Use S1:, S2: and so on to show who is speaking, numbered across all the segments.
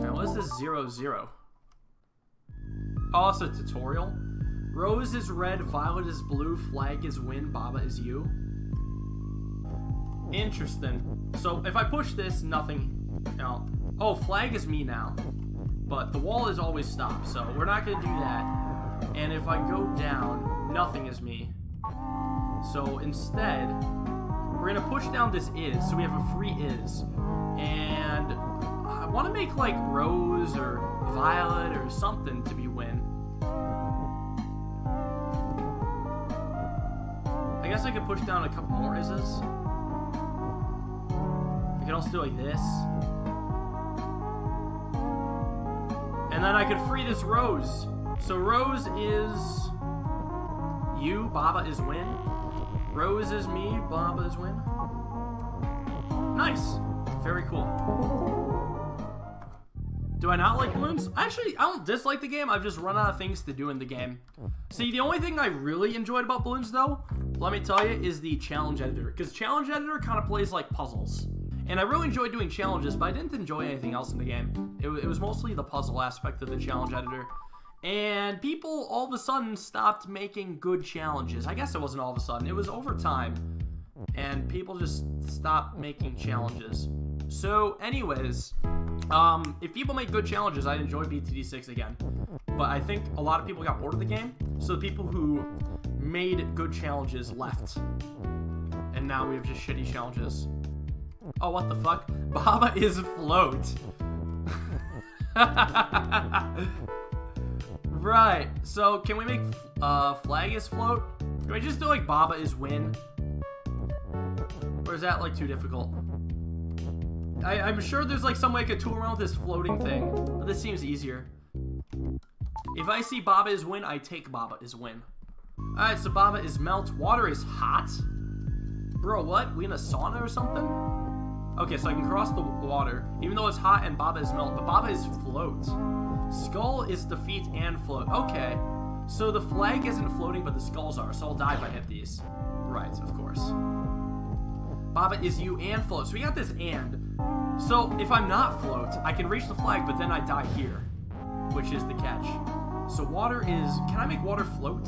S1: Alright, what is this zero zero? Oh, tutorial. Rose is red, violet is blue, flag is win, Baba is you. Interesting. So if I push this, nothing. You oh, flag is me now. But the wall is always stopped, so we're not gonna do that. And if I go down, nothing is me. So instead, we're gonna push down this is, so we have a free is. And make like rose or violet or something to be win. I guess I could push down a couple more ises. I could also do like this. And then I could free this Rose. So Rose is you, Baba is win. Rose is me, Baba is win. Nice. Very cool. Do I not like Bloons? Actually, I don't dislike the game. I've just run out of things to do in the game. See, the only thing I really enjoyed about Bloons, though, let me tell you, is the challenge editor. Because challenge editor kind of plays like puzzles. And I really enjoyed doing challenges, but I didn't enjoy anything else in the game. It, it was mostly the puzzle aspect of the challenge editor. And people all of a sudden stopped making good challenges. I guess it wasn't all of a sudden, it was over time. And people just stopped making challenges. So, anyways, um, if people make good challenges, I'd enjoy BTD6 again. But I think a lot of people got bored of the game, so the people who made good challenges left. And now we have just shitty challenges. Oh, what the fuck? Baba is float. right, so can we make uh, flag is float? Can we just do like Baba is win? Or is that like too difficult? I, am sure there's like some way I could tool around with this floating thing, but this seems easier. If I see Baba is win, I take Baba is win. Alright, so Baba is melt. Water is hot? Bro, what? We in a sauna or something? Okay, so I can cross the water, even though it's hot and Baba is melt, but Baba is float. Skull is defeat and float. Okay, so the flag isn't floating, but the skulls are, so I'll die if I hit these. Right, of course. Baba is you and float. So we got this and. So if I'm not float, I can reach the flag, but then I die here, which is the catch. So water is, can I make water float?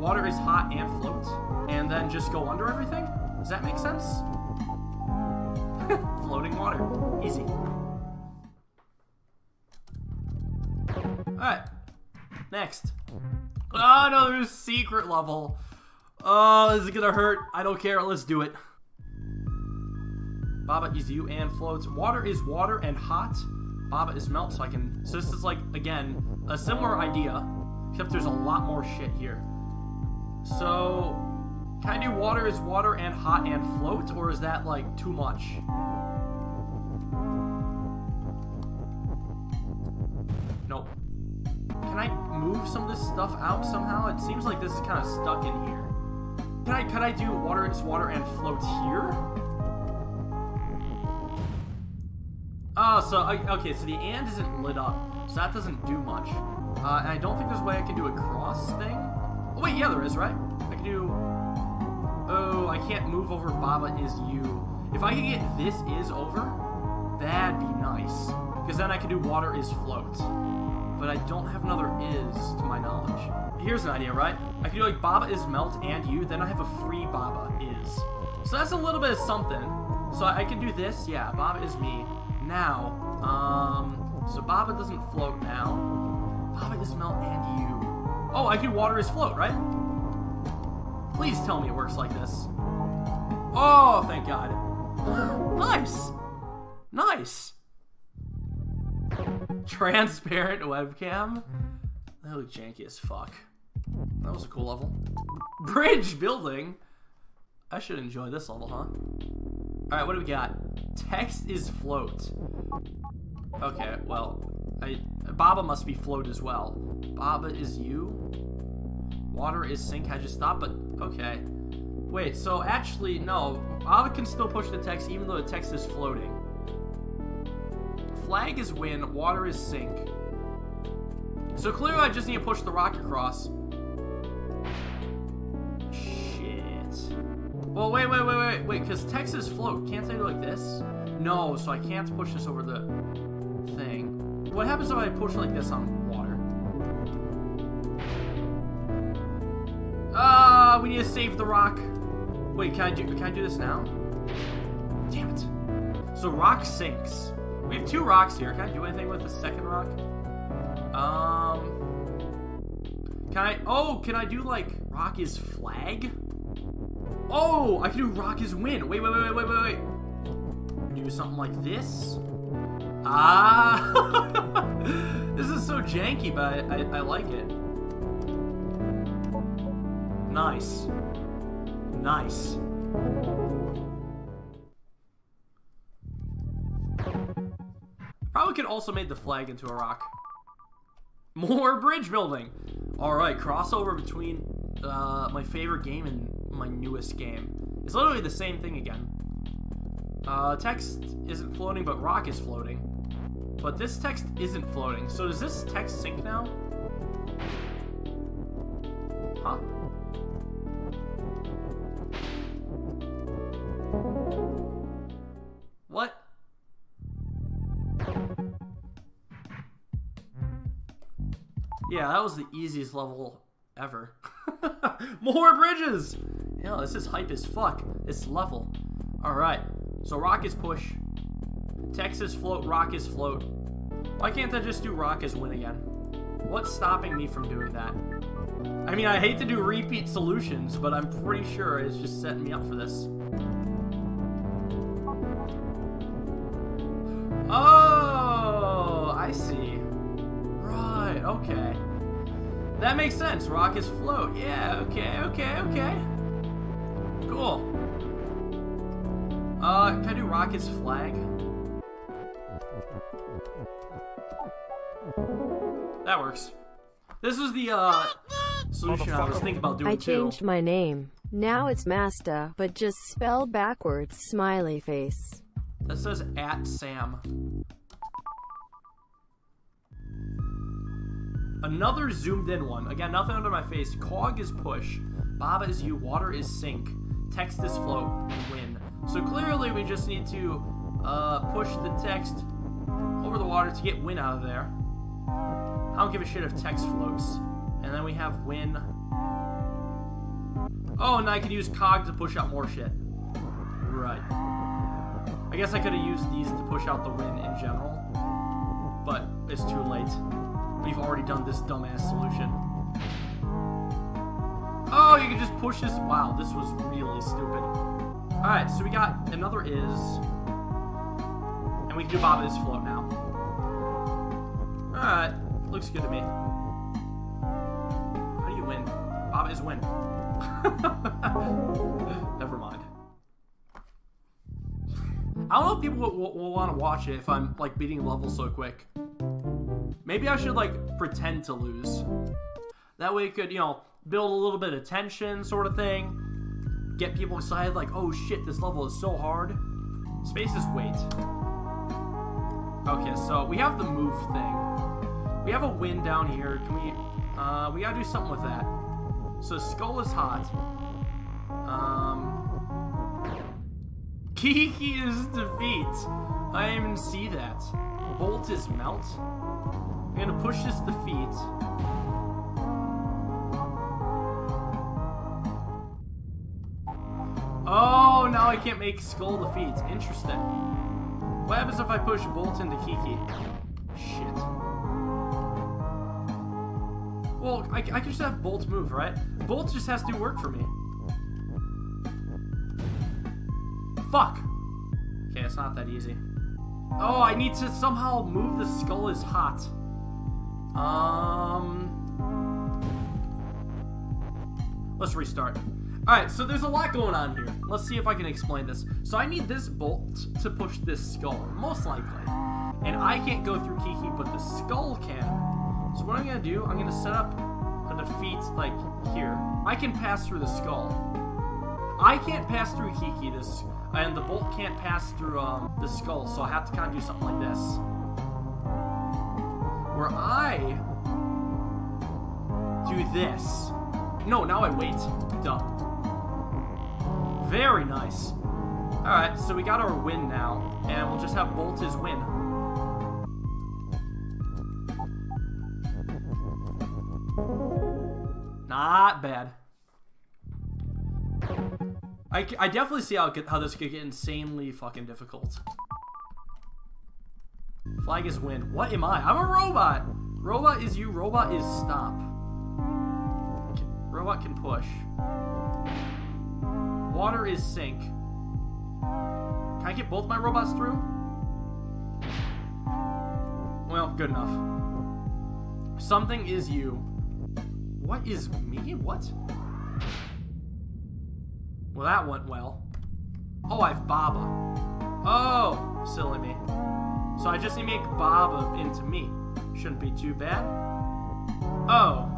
S1: Water is hot and float, and then just go under everything? Does that make sense? Floating water, easy. Alright, next. Oh no, there's secret level. Oh, this is gonna hurt. I don't care, let's do it. Baba is you and floats. Water is water and hot. Baba is melt, so I can... So this is like, again, a similar idea, except there's a lot more shit here. So, can I do water is water and hot and float, or is that like too much? Nope. Can I move some of this stuff out somehow? It seems like this is kind of stuck in here. Can I, can I do water is water and float here? Oh, so, okay, so the and isn't lit up, so that doesn't do much. Uh, and I don't think there's a way I can do a cross thing. Oh, wait, yeah, there is, right? I can do... Oh, I can't move over Baba is you. If I could get this is over, that'd be nice. Because then I could do water is float. But I don't have another is, to my knowledge. Here's an idea, right? I could do like Baba is melt and you, then I have a free Baba is. So that's a little bit of something. So I can do this, yeah, Baba is me now. Um, so Baba doesn't float now. Baba is melt and you. Oh, I do water is float, right? Please tell me it works like this. Oh, thank God. nice. Nice. Transparent webcam. That looked janky as fuck. That was a cool level. Bridge building. I should enjoy this level, huh? Alright, what do we got? Text is float. Okay, well, I, Baba must be float as well. Baba is you? Water is sink, I just thought, but okay. Wait, so actually, no. Baba can still push the text even though the text is floating. Flag is win, water is sink. So clearly I just need to push the rock across. Well, wait, wait, wait, wait, wait, because Texas float. Can't I do like this? No, so I can't push this over the thing. What happens if I push like this on water? Ah, uh, we need to save the rock. Wait, can I do can I do this now? Damn it. So rock sinks. We have two rocks here. Can I do anything with the second rock? Um Can I oh, can I do like rock is flag? Oh, I can do rock is win. Wait, wait, wait, wait, wait, wait. wait. Do something like this. Ah! this is so janky, but I, I, I like it. Nice. Nice. Probably could also make the flag into a rock. More bridge building. All right, crossover between uh, my favorite game and my newest game. It's literally the same thing again. Uh, text isn't floating, but rock is floating. But this text isn't floating. So does this text sink now? Huh? What? Yeah, that was the easiest level ever. More bridges! Yeah, this is hype as fuck. This level. Alright, so rock is push. Texas float, rock is float. Why can't I just do rock is win again? What's stopping me from doing that? I mean, I hate to do repeat solutions, but I'm pretty sure it's just setting me up for this. Oh, I see. Right, okay. That makes sense. Rock is float. Yeah, okay, okay, okay. Cool. Uh, can I do rock is flag? That works. This was the uh, solution I was thinking about doing
S2: I changed
S1: too.
S2: my name. Now it's Masta, but just spell backwards, smiley face.
S1: That says at Sam. Another zoomed in one. Again, nothing under my face. Cog is push. Baba is you. Water is sink. Text is float. Win. So clearly we just need to uh, push the text over the water to get win out of there. I don't give a shit if text floats. And then we have win. Oh, and I can use cog to push out more shit. Right. I guess I could have used these to push out the win in general. But it's too late. We've already done this dumbass solution. Oh, you can just push this. Wow, this was really stupid. Alright, so we got another is. And we can do Baba is float now. Alright, looks good to me. How do you win? Baba is win. Never mind. I don't know if people will, will, will want to watch it if I'm like beating levels so quick. Maybe I should like pretend to lose. That way it could, you know, build a little bit of tension sort of thing. Get people excited like, oh shit, this level is so hard. Space is wait. Okay, so we have the move thing. We have a win down here. Can we, uh, we gotta do something with that. So skull is hot. Um, Keke is defeat. I didn't even see that. Bolt is melt. I'm gonna push this defeat. I can't make Skull defeat. Interesting. What happens if I push Bolt into Keke? Shit. Well, I, I can just have Bolt move, right? Bolt just has to work for me. Fuck! Okay, it's not that easy. Oh, I need to somehow move the skull is hot. Um... Let's restart. Alright, so there's a lot going on here. Let's see if I can explain this. So I need this bolt to push this skull, most likely. And I can't go through Keke, but the skull can. So what I'm gonna do, I'm gonna set up a defeat, like, here. I can pass through the skull. I can't pass through Keke, this, and the bolt can't pass through um, the skull, so I have to kind of do something like this. Where I do this. No, now I wait. Duh. Very nice. Alright, so we got our win now, and we'll just have Bolt his win. Not bad. I, I definitely see how, how this could get insanely fucking difficult. Flag is win. What am I? I'm a robot! Robot is you, robot is stop. Robot can push. Water is sink. Can I get both my robots through? Well, good enough. Something is you. What is me? What? Well, that went well. Oh, I have Baba. Oh, silly me. So I just need to make Baba into me. Shouldn't be too bad. Oh.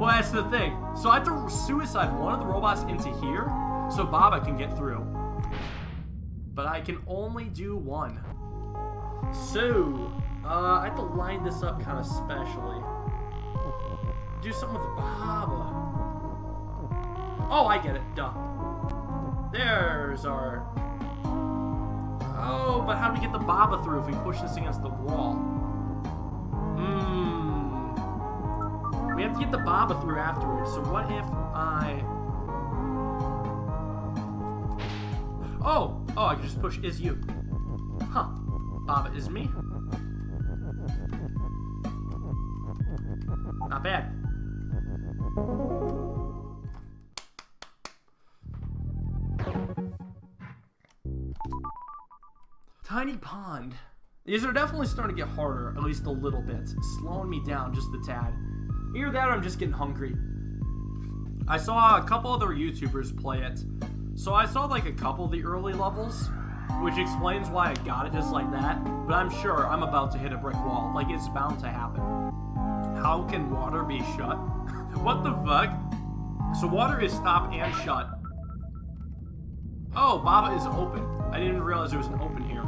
S1: Well, that's the thing. So I have to suicide one of the robots into here so Baba can get through. But I can only do one. So, uh, I have to line this up kind of specially. Do something with Baba. Oh, I get it. Duh. There's our... Oh, but how do we get the Baba through if we push this against the wall? Hmm. We have to get the Baba through afterwards, so what if I... Oh! Oh, I can just push is you. Huh. Baba is me. Not bad. Tiny pond. These are definitely starting to get harder, at least a little bit. Slowing me down just a tad. Either that or I'm just getting hungry. I saw a couple other YouTubers play it. So I saw like a couple of the early levels, which explains why I got it just like that. But I'm sure I'm about to hit a brick wall. Like it's bound to happen. How can water be shut? what the fuck? So water is stop and shut. Oh, Baba is open. I didn't realize there was an open here.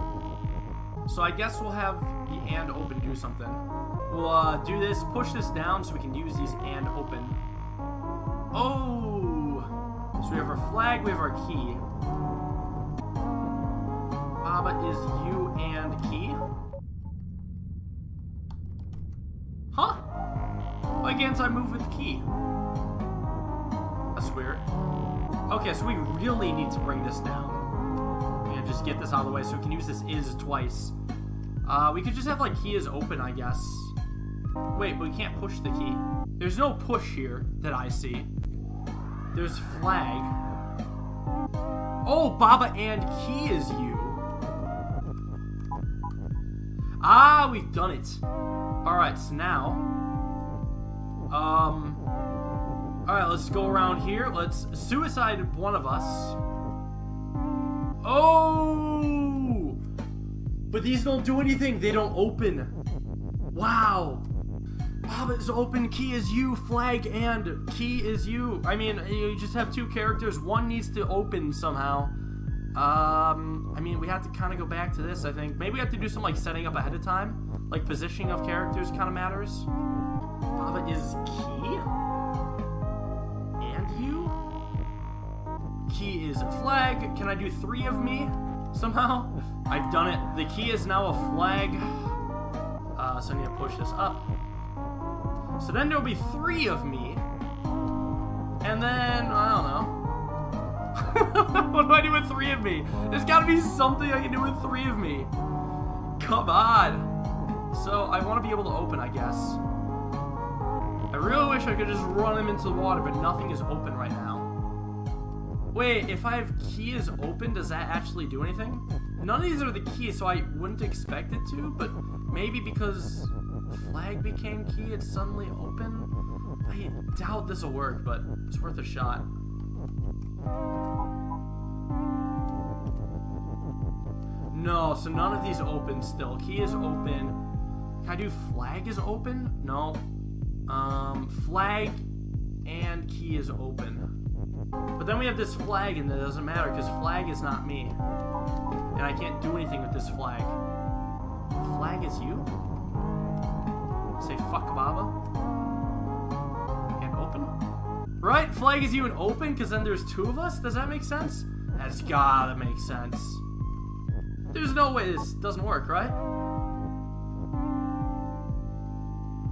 S1: So I guess we'll have the and open do something. We'll uh, do this, push this down so we can use these and open. Oh! So we have our flag, we have our key. Baba is you and key. Huh? Why can't I move with key? That's weird. Okay, so we really need to bring this down. And just get this out of the way so we can use this is twice. Uh, we could just have, like, key is open, I guess. Wait, but we can't push the key. There's no push here that I see. There's flag. Oh, Baba and key is you. Ah, we've done it. Alright, so now... Um... Alright, let's go around here. Let's suicide one of us. Oh! But these don't do anything. They don't open. Wow. Baba's open, key is you, flag, and key is you. I mean, you just have two characters. One needs to open somehow. Um, I mean, we have to kind of go back to this, I think. Maybe we have to do some, like, setting up ahead of time. Like, positioning of characters kind of matters. Baba is key. And you? Key is flag. Can I do three of me? Somehow? I've done it. The key is now a flag. Uh, so I need to push this up. So then there'll be three of me. And then, I don't know. what do I do with three of me? There's gotta be something I can do with three of me. Come on. So I want to be able to open, I guess. I really wish I could just run him into the water, but nothing is open right now. Wait, if I have key is open, does that actually do anything? None of these are the keys, so I wouldn't expect it to, but maybe because flag became key, it's suddenly open? I doubt this will work, but it's worth a shot. No, so none of these open still. Key is open. Can I do flag is open? No. Um, flag and key is open. But then we have this flag and that doesn't matter because flag is not me. And I can't do anything with this flag. Flag is you? Say fuck Baba. And open? Right, flag is and open because then there's two of us? Does that make sense? That's gotta make sense. There's no way this doesn't work, right?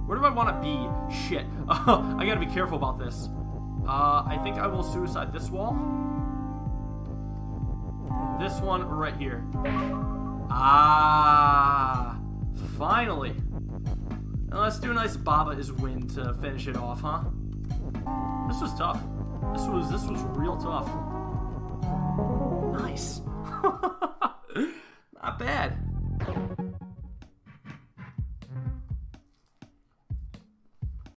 S1: Where do I want to be? Shit. I gotta be careful about this. Uh, I think I will suicide this wall. This one right here. Ah, finally. And let's do a nice Baba is win to finish it off, huh? This was tough. This was this was real tough. Nice. Not bad.